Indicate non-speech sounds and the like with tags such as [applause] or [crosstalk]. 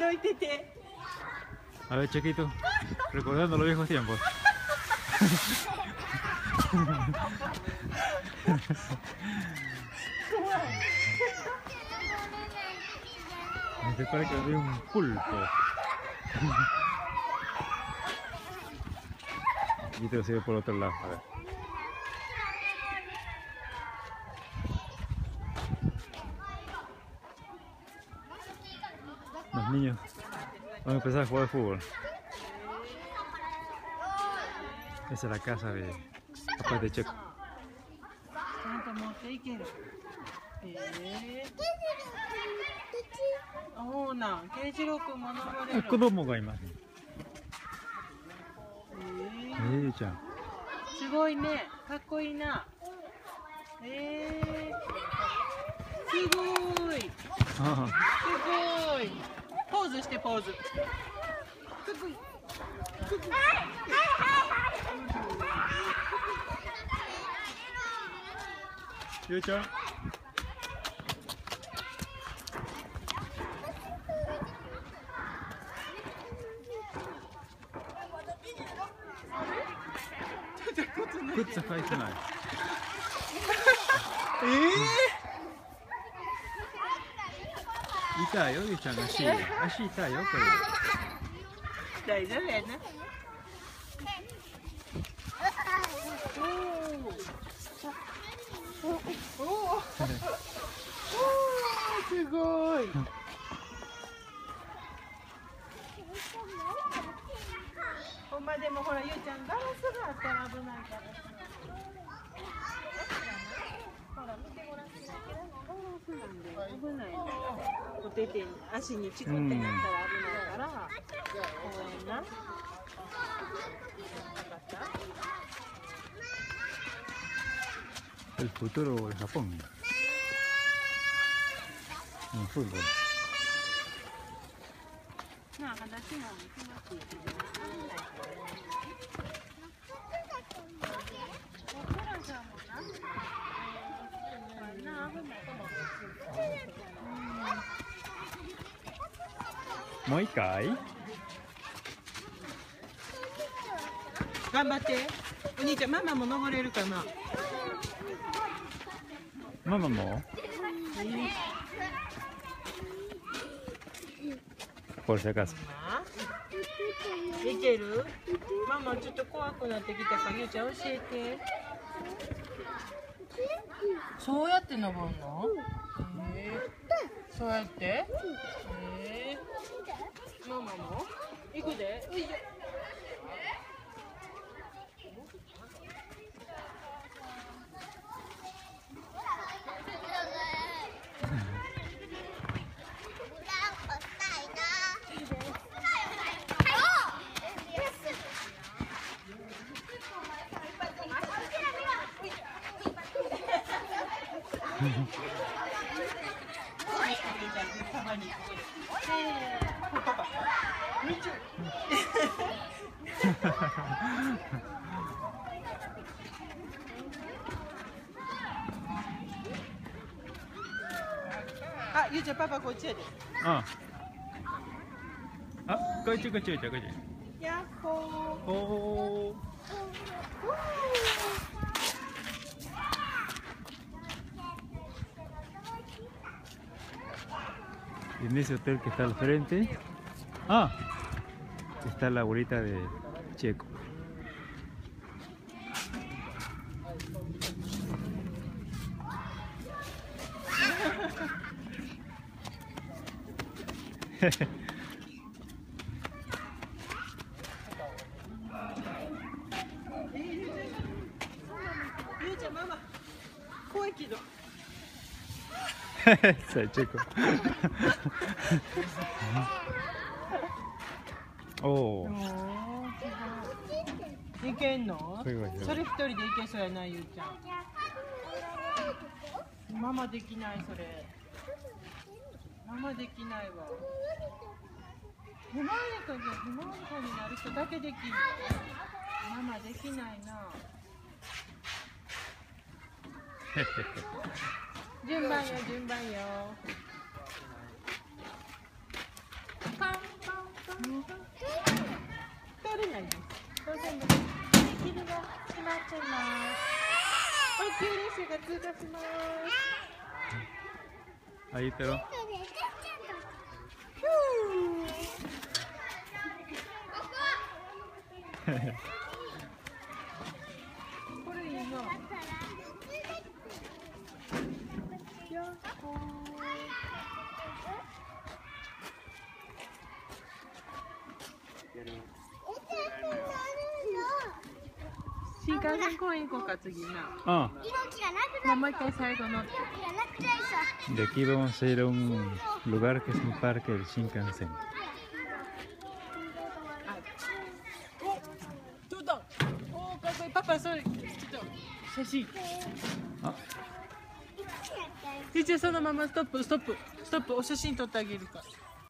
No. A ver, chiquito, recordando los viejos tiempos. En este parque había un pulpo. Y te lo sigue por otro lado, a ver. Niños. Van a empezar a jugar fútbol. Esa es la casa de papá de Checo. ちーズしてポーズあ、ゆうちゃん。靴履いてない。[laughs] え痛いよ、ゆうちゃん足。足痛いよ、こー、大丈夫やなおおお。すごいほんまでもほらゆうちゃんガラスがあったら危ないからほら見てごらんガラスなんで危ないのお手手に足にチクってなったら危ないから公園な分かった El futuro de Japón. En fútbol. なあ話もう一回？頑張って。お兄ちゃんママも登れるかな？ママも？Por si acaso. いける？ママちょっと怖くなってきたからゆうちゃん教えて。そうやって登るの？へえそうやって？我来，我来，我来！[laughs] [laughs] あゆうちゃんパパこっちやでああ。あ、こっちこっ Y en ese hotel que está al frente, ah, está la abuelita de Checo. [laughs] ゆうちゃんママ怖いけ oh, んのそれ一人でいけそうやなゆうちゃん。ママできないそれ。ママできないわ。ひまわりかじゃひまわりかになる人だけできる。ママできないな順番よ順番よカン通れないです。当然です。霧が閉まってます。特急列車が通過します。Ahí, pero. こ新幹線公園行こうか次な。 Ah, まあもう一回最後乗って。 de aquí vamos a ir a un lugar que es un parque del Shinkansen. ち そのままストップストップストップお写真撮ってあげるから。